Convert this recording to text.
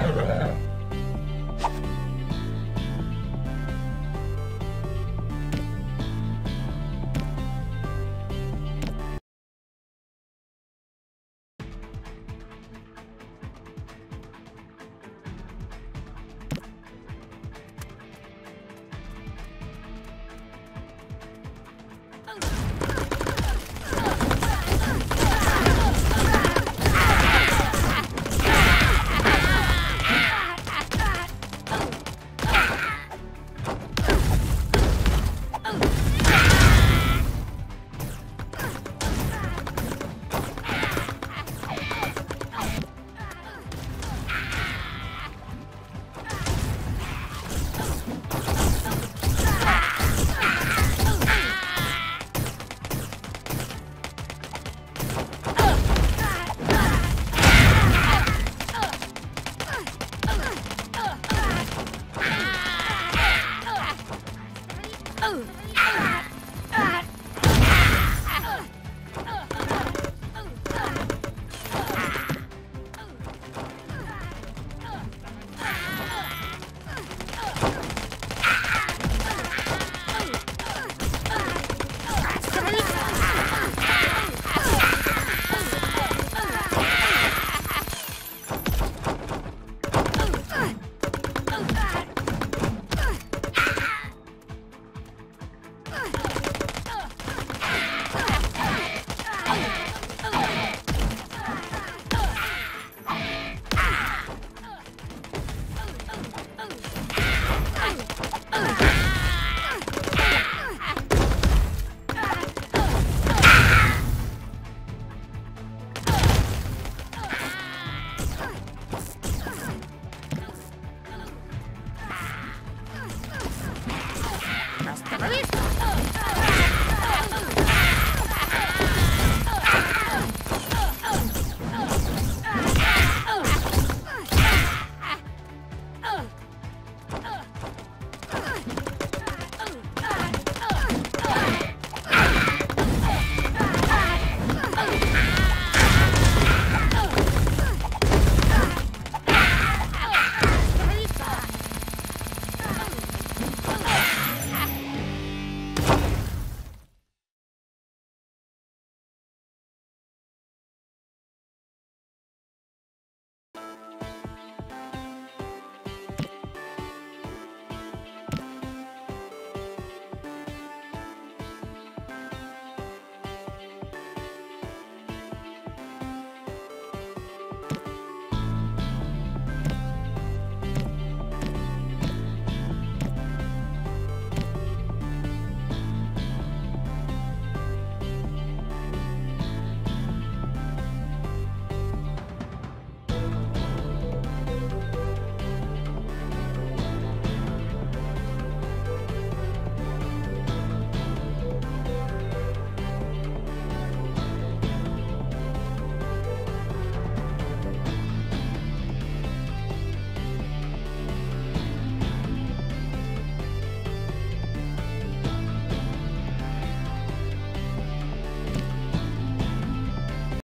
I'm just fine. Yeah.